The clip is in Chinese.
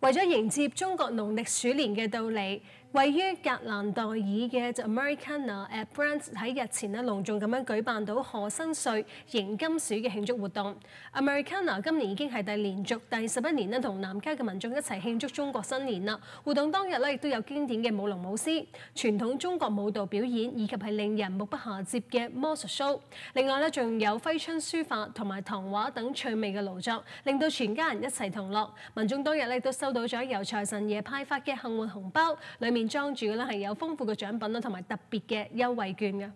為咗迎接中國農曆鼠年嘅到嚟，位於格蘭代爾嘅 Americana at Brant 喺日前咧隆重咁樣舉辦到賀新歲迎金鼠嘅慶祝活動。Americana 今年已經係第連續第十一年咧同南加嘅民眾一齊慶祝中國新年啦。活動當日咧亦都有經典嘅舞龍舞獅、傳統中國舞蹈表演，以及係令人目不暇接嘅魔術 show。另外咧仲有揮春書法同埋唐畫等趣味嘅勞作，令到全家人一齊同樂。民眾當日咧都收到咗由財神爺派發嘅幸運紅包，裡面裝住嘅咧係有豐富嘅獎品啦，同埋特別嘅優惠券嘅。